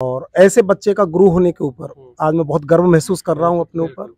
और ऐसे बच्चे का गुरु होने के ऊपर हम्म। आज मैं बहुत गर्व महसूस कर रहा हूँ अपने ऊपर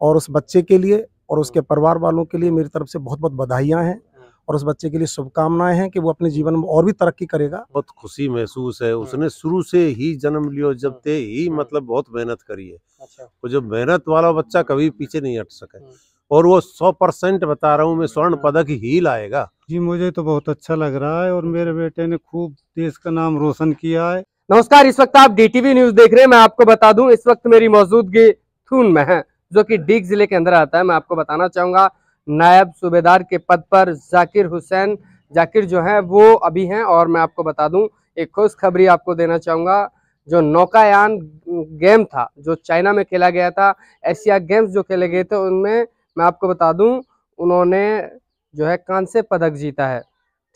और उस बच्चे के लिए और उसके परिवार वालों के लिए मेरी तरफ़ से बहुत बहुत बधाइयाँ हैं और उस बच्चे के लिए शुभकामनाएँ हैं कि वो अपने जीवन में और भी तरक्की करेगा। बहुत खुशी महसूस है। उसने शुरू से ही जन्म लियो जब ते ही हम्म। मतलब बहुत मेहनत करी है। अच्छा। वो जो मेहनत वाला बच्चा कभी पीछे नहीं हट सके। हम्म। और वो सौ परसेंट बता रहा हूँ मैं स्वर्ण पदक ही लाएगा। जी मुझे तो बहुत अच्छा लग रहा है और मेरे बेटे ने खूब देश का नाम रोशन किया है। नमस्कार, इस वक्त आप डीटीवी न्यूज़ देख रहे हैं। मैं आपको बता दूँ, इस वक्त मेरी मौजूदगी थून में है, जो कि डीग ज़िले के अंदर आता है। मैं आपको बताना चाहूँगा, नायब सूबेदार के पद पर जाकिर हुसैन, जाकिर जो है, वो अभी हैं और मैं आपको बता दूँ, एक खुश खबरी आपको देना चाहूँगा, जो नौकायान गेम था, जो चाइना में खेला गया था, एशिया गेम्स जो खेले गए थे, उनमें मैं आपको बता दूँ, उन्होंने जो है कांस्य पदक जीता है।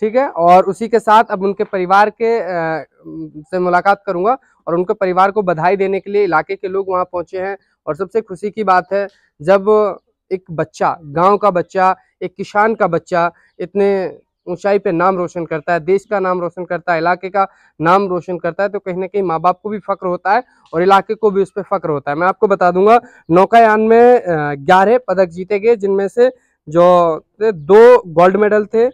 ठीक है? और उसी के साथ अब उनके परिवार के अ, से मुलाकात करूँगा और उनके परिवार को बधाई देने के लिए इलाके के लोग वहाँ पहुँचे हैं। और सबसे खुशी की बात है जब एक बच्चा गाँव का बच्चा एक किसान का बच्चा इतने ऊंचाई पे नाम रोशन करता है देश का नाम रोशन करता है इलाके का नाम रोशन करता है तो कहीं ना कहीं माँ बाप को भी फक्र होता है और इलाके को भी उस पर फक्र होता है। मैं आपको बता दूँगा नौकायान में ग्यारह पदक जीते गए जिनमें से जो दो गोल्ड मेडल थे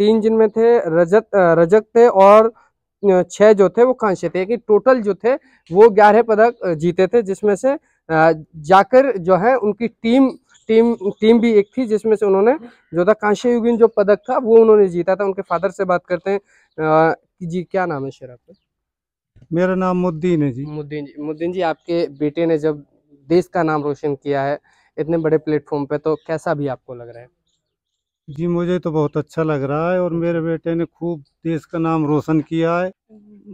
तीन जिनमें थे रजत रजत थे और छह जो थे वो कांस्य थे। कि टोटल जो थे वो ग्यारह पदक जीते थे जिसमें से जाकर जो है उनकी टीम टीम टीम भी एक थी जिसमें से उन्होंने जो था कांस्य युगीन जो पदक था वो उन्होंने जीता था। उनके फादर से बात करते हैं कि जी क्या नाम है शेर आपका? मेरा नाम मुद्दीन है जी। मुद्दीन जी। मुद्दीन जी आपके बेटे ने जब देश का नाम रोशन किया है इतने बड़े प्लेटफॉर्म पे तो कैसा भी आपको लग रहा है? जी मुझे तो बहुत अच्छा लग रहा है और मेरे बेटे ने खूब देश का नाम रोशन किया है।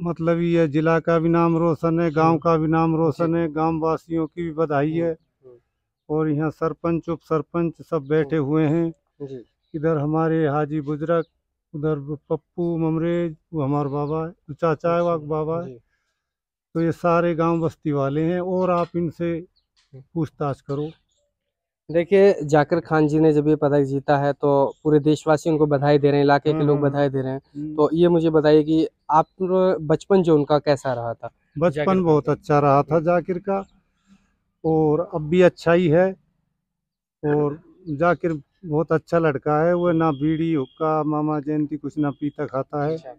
मतलब ये जिला का भी नाम रोशन है गाँव का भी नाम रोशन है गाँव वासियों की भी बधाई है। और यहाँ सरपंच उप सरपंच सब बैठे हुए हैं। इधर हमारे हाजी बुजरक उधर पप्पू ममरेज वो हमारे बाबा है चाचा है वो बाबा है। तो ये सारे गाँव बस्ती वाले हैं और आप इनसे पूछताछ करो। देखिए जाकिर खान जी ने जब ये पदक जीता है तो पूरे देशवासियों को बधाई दे रहे हैं इलाके के लोग हाँ। बधाई दे रहे हैं। तो ये मुझे बताइए कि आप बचपन जो उनका कैसा रहा था? जाकिर बचपन बहुत अच्छा रहा था जाकिर का और अब भी अच्छा ही है और जाकिर बहुत अच्छा लड़का है वो ना बीड़ी हुक्का मामा जयंती कुछ ना पीता खाता है। अच्छा।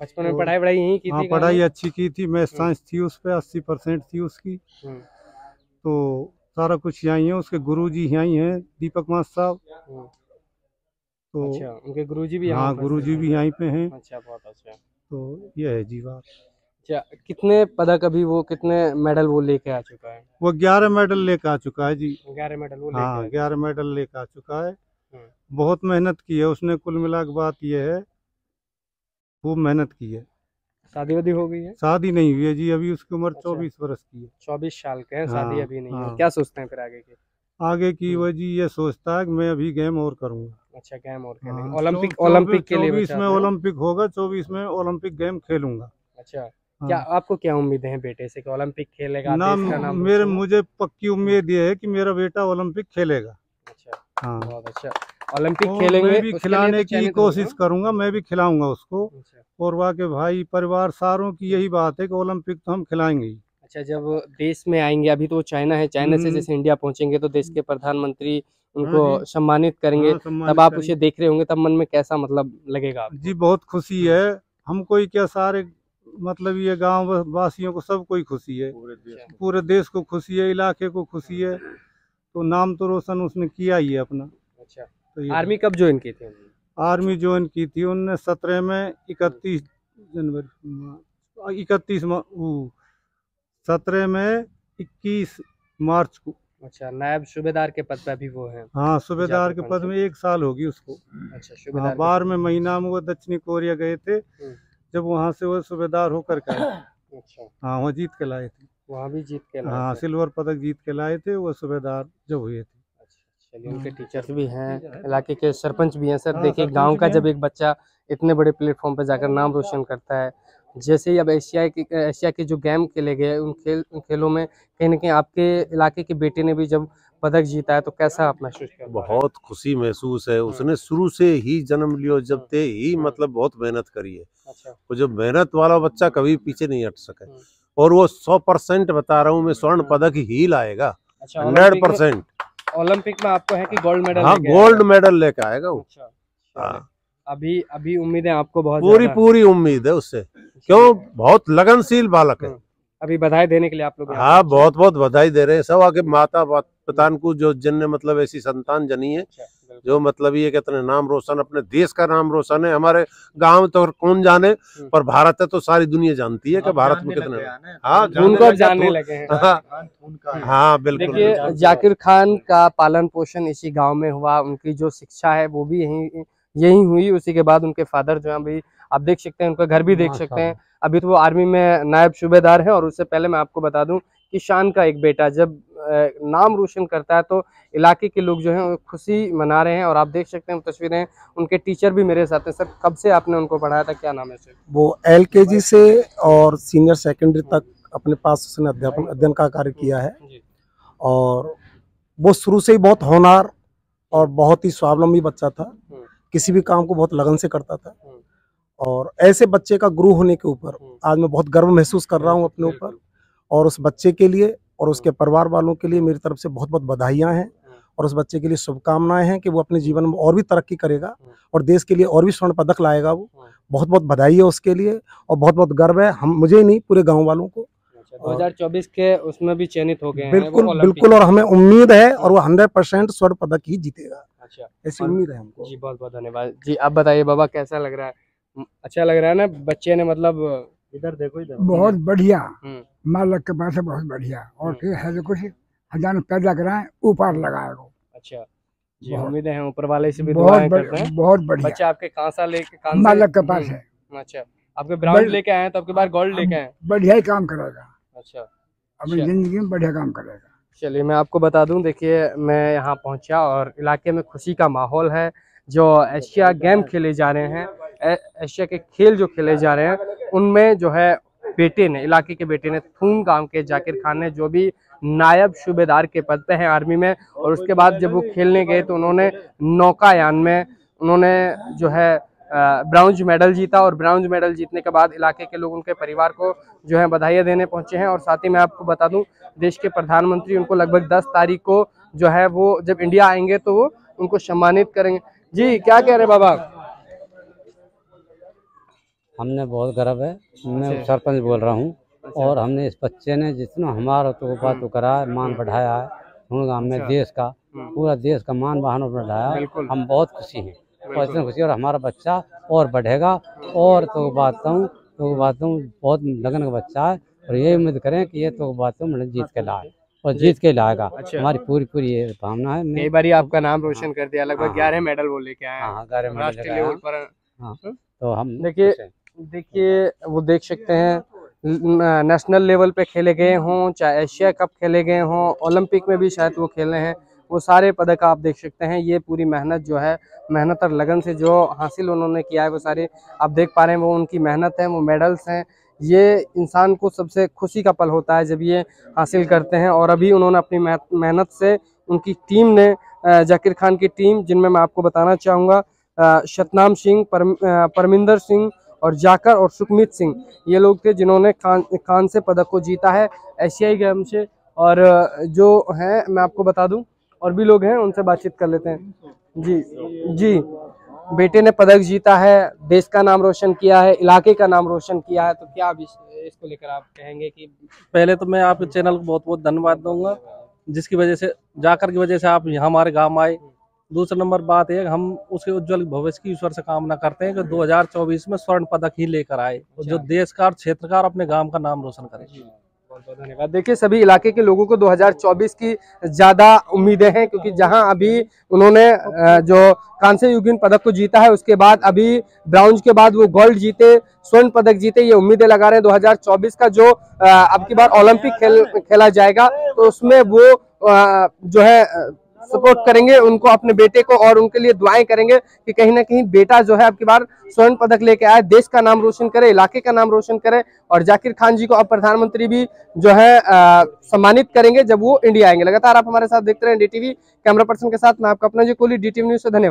बचपन में पढ़ाई वढ़ाई यहीं की हाँ थी पढ़ाई अच्छी की थी मैं साइंस थी उस पर अस्सी परसेंट थी उसकी। हम्म, तो सारा कुछ यहाँ ही है उसके गुरु जी यहाँ ही हैं दीपक मास साहब। हम्म, तो अच्छा उनके गुरु जी भी हाँ गुरु जी भी यहीं पे हैं। अच्छा बहुत अच्छा। तो ये है जी बात। अच्छा कितने पदक अभी वो कितने मेडल वो लेके आ चुका है? वो ग्यारह मेडल लेके आ चुका है जी। ग्यारह मेडल वो हाँ ग्यारह मेडल लेकर आ चुका है। हम्म। बहुत मेहनत की है उसने कुल मिला बात ये है खूब मेहनत की है। शादी वादी हो गई है? शादी नहीं हुई है जी अभी उसकी उम्र अच्छा। चौबीस वर्ष की है। चौबीस साल के हैं शादी हाँ, अभी नहीं है। हाँ। क्या सोचते हैं फिर आगे के? आगे की हम्म। वो जी ये सोचता है कि मैं अभी गेम और करूँगा। अच्छा गेम और हाँ, खेलेंगे ओलंपिक ओलंपिक के लिए चौबीस में ओलंपिक होगा चौबीस में ओलंपिक गेम खेलूँगा। अच्छा। क्या आपको क्या उम्मीद है बेटे से कि ओलंपिक खेलेगा ना मेरे मुझे पक्की उम्मीद ये है कि मेरा बेटा ओलंपिक खेलेगा। अच्छा हाँ। बहुत अच्छा। ओलंपिक खेलेंगे मैं भी खिलाने तो की कोशिश। करूँगा मैं भी खिलाऊँगा उसको। अच्छा। और वाके भाई परिवार सारों की यही बात है कि ओलंपिक तो हम खिलाएँगे ही। अच्छा जब देश में आएँगे अभी तो वो चाइना है चाइना से हम्म। जैसे इंडिया पहुँचेंगे तो देश के प्रधानमंत्री उनको हाँ सम्मानित करेंगे। हाँ, तब आप उसे देख रहे होंगे तब मन में कैसा मतलब लगेगा जी बहुत खुशी है। हमको ही क्या सारे मतलब ये गाँव वासियों को सब कोई खुशी है। अच्छा। पूरे देश को खुशी है इलाके को खुशी है। तो नाम तो रोशन उसने किया ही है अपना। अच्छा। तो आर्मी कब ज्वाइन की थी आर्मी ज्वाइन की थी उनने सत्रह में इकतीस जनवरी इकतीस सत्रह में इक्कीस मार्च को। अच्छा नायब सूबेदार के पद पे अभी वो हैं। हाँ सूबेदार के पद में एक साल होगी उसको। अच्छा हाँ सूबेदार बारह में महीना में वो दक्षिणी कोरिया गए थे। हम्म। जब वहाँ से वो सूबेदार होकर के आए। अच्छा। हाँ वहाँ जीत के लाए थे। वहाँ भी जीत के लाए हाँ सिल्वर पदक जीत के लाए थे वो सूबेदार जब हुए थे। उनके टीचर्स भी हैं इलाके के सरपंच भी हैं सर। हाँ, देखिए गाँव का जब एक बच्चा इतने बड़े प्लेटफॉर्म पर जाकर नाम रोशन करता है जैसे ही अब एशिया के एशिया के जो गेम खेले गए उन खेल उन खेलों में कहीं ना कहीं आपके इलाके के बेटे ने भी जब पदक जीता है तो कैसा आप महसूस कर हैं? बहुत खुशी महसूस है। उसने शुरू से ही जन्म लियो जब ते ही हम्म। मतलब बहुत मेहनत करी है। अच्छा। वो जो मेहनत वाला बच्चा कभी पीछे नहीं हट सके हम्म। और वो सौ परसेंट बता रहा हूँ मैं स्वर्ण पदक ही लाएगा। अच्छा हंड्रेड परसेंट। ओलंपिक में आपको है कि गोल्ड मेडल हाँ गोल्ड मेडल लेके आएगा वो। अच्छा हाँ। अभी अभी उम्मीद है आपको बहुत पूरी पूरी उम्मीद है उससे। क्यों? बहुत लगनशील बालक है। हम्म। अभी बधाई देने के लिए आप लोग हाँ बहुत बहुत बधाई दे रहे हैं। सब आगे माता पिता को जो जिनने मतलब ऐसी संतान जनी है अच्छा। जो मतलब ये कहते हैं नाम रोशन अपने देश का नाम रोशन है हमारे गाँव तो कौन जाने हम्म। पर भारत है तो सारी दुनिया जानती है कि भारत में कितने हाँ उनको अब जानने लगे हैं। हाँ, हाँ बिल्कुल जाकिर खान का पालन पोषण इसी गाँव में हुआ उनकी जो शिक्षा है वो भी यही यही हुई उसी के बाद उनके फादर जो है अभी आप देख सकते हैं उनका घर भी देख सकते हैं। अभी तो वो आर्मी में नायब सूबेदार है और उससे पहले मैं आपको बता दूँ कि शान का एक बेटा। जब नाम रोशन करता है तो इलाके के लोग जो हैं खुशी मना रहे हैं और आप देख सकते हैं तस्वीरें उनके टीचर भी मेरे साथ हैं। सर कब से आपने उनको पढ़ाया था? क्या नाम है सर? वो एलकेजी से और सीनियर सेकेंडरी तक अपने पास उसने अध्यापन अध्ययन का कार्य किया है। और वो शुरू से ही बहुत होनहार और बहुत ही स्वावलंबी बच्चा था। हम्म। किसी भी काम को बहुत लगन से करता था। हम्म। और ऐसे बच्चे का गुरु होने के ऊपर हम्म। आज मैं बहुत गर्व महसूस कर रहा हूँ अपने ऊपर। और उस बच्चे के लिए और उसके परिवार वालों के लिए मेरी तरफ़ से बहुत बहुत बधाइयाँ हैं और उस बच्चे के लिए शुभकामनाएँ हैं कि वो अपने जीवन में और भी तरक्की करेगा और देश के लिए और भी स्वर्ण पदक लाएगा वो। बहुत बहुत बधाई है उसके लिए और बहुत बहुत गर्व है हम मुझे ही नहीं पूरे गाँव वालों को। अच्छा 2024 के उसमें भी चयनित हो गए बिल्कुल बिल्कुल और हमें उम्मीद है और वो हंड्रेड परसेंट स्वर्ण पदक ही जीतेगा। अच्छा ऐसी उम्मीद है हमको। जी बहुत बहुत धन्यवाद। जी आप बताइए बाबा कैसा लग रहा है? अच्छा लग रहा है ना बच्चे ने मतलब इधर देखो इधर बहुत बढ़िया। हम्म, मालक के पास है बहुत बढ़िया। और हम्म। फिर है जो कुछ हज़ार पैदा कराए ऊपर लगाएगा अच्छा। जी उम्मीद है ऊपर वाले से भी बहुत दुआएँ करते हैं। बहुत बढ़िया। बच्चे आपके कांसा लेके मालक के पास हम्म, है। अच्छा। आपके ब्राउन लेके आए तो आपके बार गोल्ड लेके आए बढ़िया ही काम करेगा। अच्छा। अपनी अच्छा। ज़िंदगी में बढ़िया काम करेगा। चलिए मैं आपको बता दूँ देखिए मैं यहाँ पहुँचा और इलाके में खुशी का माहौल है जो एशिया गेम खेले जा रहे हैं। एशिया के खेल जो खेले जा रहे हैं उनमें जो है बेटे ने, इलाके के बेटे ने थूम गाँव के जाकिर खान ने, जो भी नायब सूबेदार के पद पे हैं आर्मी में, और उसके बाद जब वो खेलने गए तो उन्होंने नौकायान में, उन्होंने जो है ब्राउन्ज मेडल जीता, और ब्राउन्ज मेडल जीतने के बाद इलाके के लोग उनके परिवार को जो है बधाइयाँ देने पहुँचे हैं। और साथ ही मैं आपको बता दूँ, देश के प्रधानमंत्री उनको लगभग 10 तारीख को जो है वो जब इंडिया आएँगे तो वो उनको सम्मानित करेंगे। जी, क्या कह रहे बाबा? हमने बहुत गर्व है। मैं अच्छा। सरपंच बोल रहा हूँ। अच्छा। और हमने इस बच्चे ने जितना हमारा तो बात तो करा है मान बढ़ाया है। गाँव में अच्छा। देश का हम्म। पूरा देश का मान बहान बढ़ाया हम बहुत खुशी हैं। और। इतनी खुशी और हमारा बच्चा और बढ़ेगा। और तो बात हूँ तो बात हूँ बहुत लगन का बच्चा है। और ये उम्मीद करें कि ये तो बात हूँ मतलब जीत के लाए। और जीत के लाएगा। अच्छा। हमारी पूरी पूरी ये भावना है। कई बार आपका नाम रोशन कर दिया। लगभग हाँ। ग्यारह मेडल वो लेके आए हाँ। हैं हाँ गारे में राष्ट्रीय लगाया। लेवल पर। हाँ। तो हम देखिए- हैं। देखिए वो देख सकते हैं नेशनल लेवल पे खेले गए हों चाहे एशिया कप खेले गए हों ओलंपिक में भी शायद वो खेले हैं वो सारे पदक आप देख सकते हैं ये पूरी मेहनत जो है मेहनत और लगन से जो हासिल उन्होंने किया है वो सारे आप देख पा रहे हैं वो उनकी मेहनत है वो मेडल्स हैं ये इंसान को सबसे खुशी का पल होता है जब ये हासिल करते हैं और अभी उन्होंने अपनी मेहनत से उनकी टीम ने जाकिर खान की टीम जिनमें मैं आपको बताना चाहूँगा शतनाम सिंह परम, परमिंदर सिंह और जाकर और सुखमीत सिंह ये लोग थे जिन्होंने कान कान से पदक को जीता है एशियाई गेम से। और जो हैं मैं आपको बता दूँ और भी लोग हैं उनसे बातचीत कर लेते हैं। जी जी। बेटे ने पदक जीता है देश का नाम रोशन किया है इलाके का नाम रोशन किया है तो क्या आप इस, इसको लेकर आप कहेंगे कि पहले तो मैं आपके चैनल को बहुत बहुत धन्यवाद दूँगा जिसकी वजह से जाकर की वजह से आप यहाँ हमारे गाँव आए दूसरा नंबर बात है हम उसके उज्जवल भविष्य की ईश्वर से कामना करते हैं कि 2024 में स्वर्ण पदक ही लेकर आए जो देश का और क्षेत्र का और अपने गाँव का नाम रोशन करे। बहुत बहुत धन्यवाद। देखिए सभी इलाके के लोगों को 2024 की ज़्यादा उम्मीदें हैं क्योंकि जहाँ अभी उन्होंने जो कांस्य युगीन पदक को जीता है उसके बाद अभी ब्राउन्ज के बाद वो गोल्ड जीते स्वर्ण पदक जीते ये उम्मीदें लगा रहे हैं। 2024 का जो अब की बार ओलंपिक खेल खेला जाएगा तो उसमें वो जो है सपोर्ट करेंगे, उनको अपने बेटे को और उनके लिए दुआएँ करेंगे कि कहीं ना कहीं बेटा जो है आपकी बार स्वर्ण पदक लेके आए, देश का नाम रोशन करे, इलाके का नाम रोशन करे और जाकिर खान जी को अब प्रधानमंत्री भी जो है सम्मानित करेंगे जब वो इंडिया आएँगे। लगातार आप हमारे साथ देखते रहे डीटीवी कैमरा पर्सन के साथ मैं आपका अपना जी कोहली डीटीवी न्यूज़ से धन्यवाद।